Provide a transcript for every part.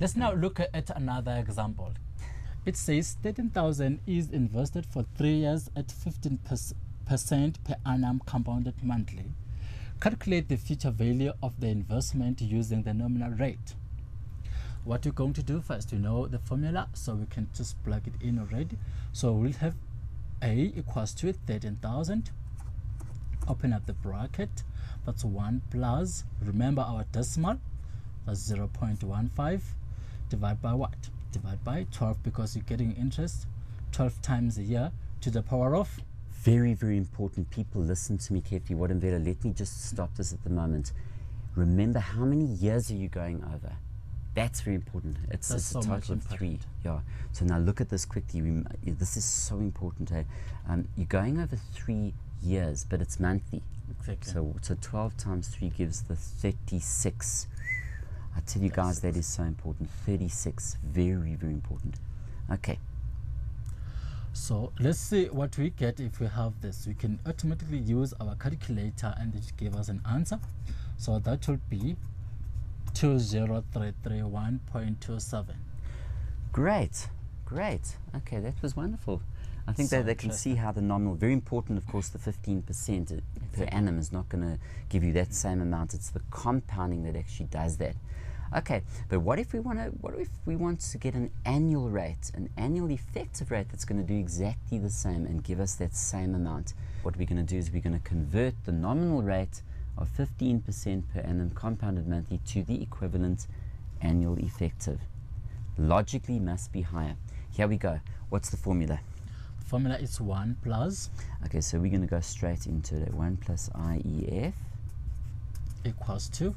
Let's now look at another example. It says 13,000 is invested for three years at 15% per annum compounded monthly. Calculate the future value of the investment using the nominal rate. What we're going to do first, we know the formula, so we can just plug it in already. So we'll have A equals to 13,000. Open up the bracket. That's 1 plus, remember our decimal, that's 0.15. Divide by what? divide by 12 because you're getting interest 12 times a year to the power of? Very very important. People listen to me carefully. What let me just stop this at the moment. Remember how many years are you going over? That's very important. It's, it's so a total of three. yeah. So now look at this quickly. This is so important eh? um, you're going over three years but it's monthly. Exactly. so so 12 times 3 gives the 36 I tell you guys, that is so important. 36, very, very important. Okay. So let's see what we get if we have this. We can automatically use our calculator and it give us an answer. So that will be 20331.27. Great, great. Okay, that was wonderful. I think so that they can see how the nominal, very important, of course, the 15% per annum is not going to give you that same amount. It's the compounding that actually does that. Okay, but what if we want to? What if we want to get an annual rate, an annual effective rate that's going to do exactly the same and give us that same amount? What we're going to do is we're going to convert the nominal rate of 15% per annum compounded monthly to the equivalent annual effective. Logically must be higher. Here we go. What's the formula? The formula is 1 plus. Okay, so we're going to go straight into it. 1 plus IEF equals to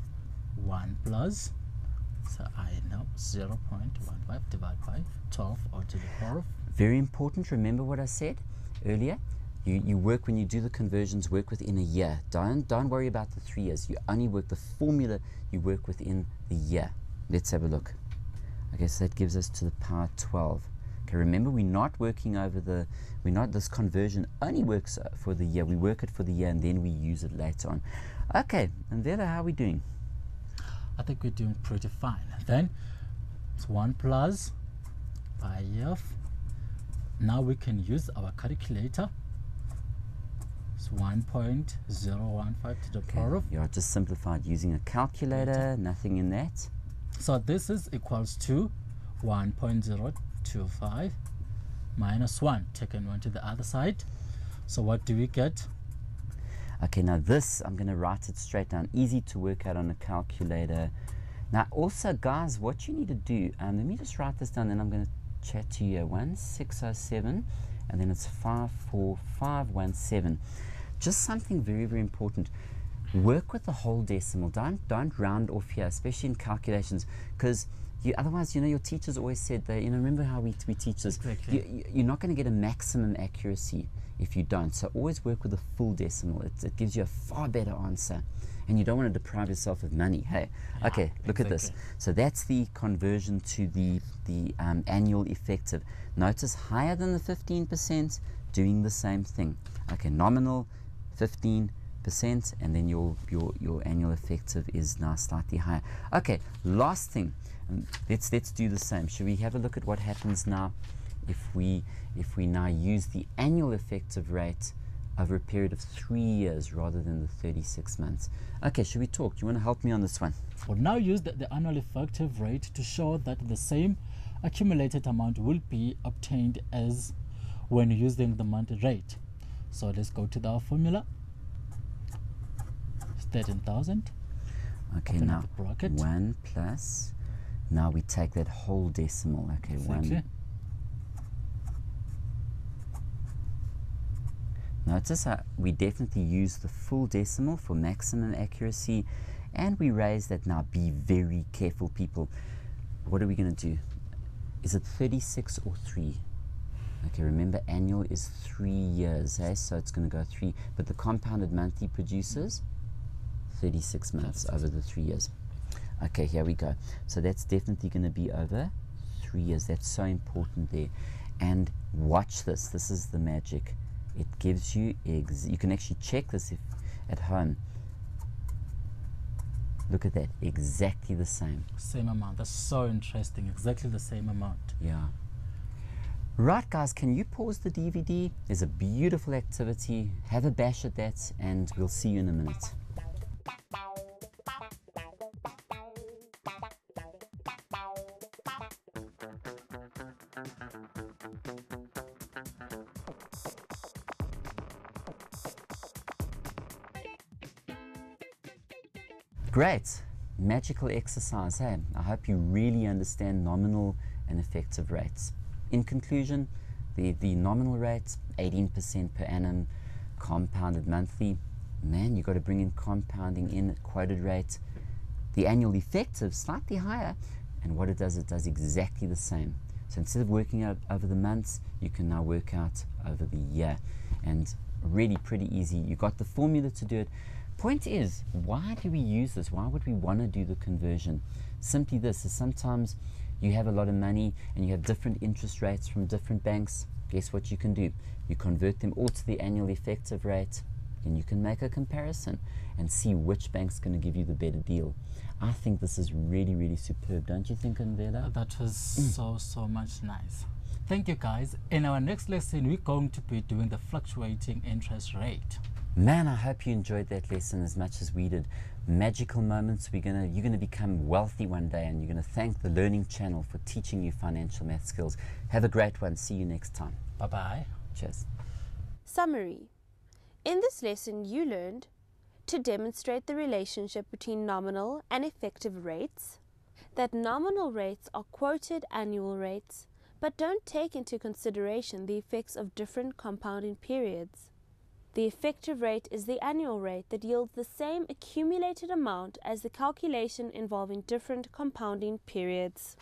1 plus so I know 0 0.15 divided by 12 or to the power of. Very important. Remember what I said earlier? You, you work when you do the conversions, work within a year. Don't, don't worry about the three years. You only work the formula, you work within the year. Let's have a look. Okay, so that gives us to the power 12. Okay, remember we're not working over the, we're not, this conversion only works for the year. We work it for the year and then we use it later on. Okay, and Vela, how are we doing? I think we're doing pretty fine. Then it's 1 plus pi f. Now we can use our calculator. It's 1.015 to the okay. power of. You are just simplified using a calculator, nothing in that. So this is equals to 1.025 minus 1. Taking 1 to the other side. So what do we get? Okay, now this, I'm going to write it straight down. Easy to work out on a calculator. Now, also, guys, what you need to do, um, let me just write this down, then I'm going to chat to you. 1607, and then it's 54517. Just something very, very important. Work with the whole decimal. Don't, don't round off here, especially in calculations, because you, otherwise, you know, your teachers always said that, you know, remember how we, we teach this? Exactly. You, you're not going to get a maximum accuracy if you don't. So always work with a full decimal. It, it gives you a far better answer. And you don't want to deprive yourself of money. Hey, yeah, okay, look exactly. at this. So that's the conversion to the, the um, annual effective. Notice higher than the 15%, doing the same thing. Okay, nominal 15 percent and then your, your, your annual effective is now slightly higher. Okay, last thing, um, let's, let's do the same. Should we have a look at what happens now if we, if we now use the annual effective rate over a period of three years rather than the 36 months. Okay, should we talk? Do you want to help me on this one? We'll now use the, the annual effective rate to show that the same accumulated amount will be obtained as when using the monthly rate. So let's go to the formula. 13,000. Okay, Open now bracket. 1 plus, now we take that whole decimal. Okay, exactly. 1 Notice how we definitely use the full decimal for maximum accuracy and we raise that now. Be very careful people. What are we going to do? Is it 36 or 3? Okay, remember annual is 3 years, eh? so it's going to go 3. But the compounded monthly produces 36 months over the 3 years. Okay, here we go. So that's definitely going to be over 3 years. That's so important there. And watch this. This is the magic it gives you eggs you can actually check this if at home Look at that, exactly the same. Same amount. That's so interesting. Exactly the same amount. Yeah. Right, guys, can you pause the DVD? It's a beautiful activity. Have a bash at that, and we'll see you in a minute. Great. Magical exercise, hey? I hope you really understand nominal and effective rates. In conclusion, the, the nominal rate, 18% per annum, compounded monthly. Man, you've got to bring in compounding in quoted rate. The annual effective, slightly higher, and what it does, it does exactly the same. So instead of working out over the months, you can now work out over the year. And really pretty easy. You got the formula to do it. Point is, why do we use this? Why would we want to do the conversion? Simply this is sometimes you have a lot of money and you have different interest rates from different banks. Guess what you can do? You convert them all to the annual effective rate and you can make a comparison and see which bank's going to give you the better deal. I think this is really, really superb, don't you think, Anvela? Oh, that was mm. so, so much nice. Thank you, guys. In our next lesson, we're going to be doing the fluctuating interest rate. Man, I hope you enjoyed that lesson as much as we did. Magical moments. We're gonna, you're gonna become wealthy one day, and you're gonna thank the Learning Channel for teaching you financial math skills. Have a great one. See you next time. Bye bye. Cheers. Summary In this lesson, you learned to demonstrate the relationship between nominal and effective rates, that nominal rates are quoted annual rates but don't take into consideration the effects of different compounding periods. The effective rate is the annual rate that yields the same accumulated amount as the calculation involving different compounding periods.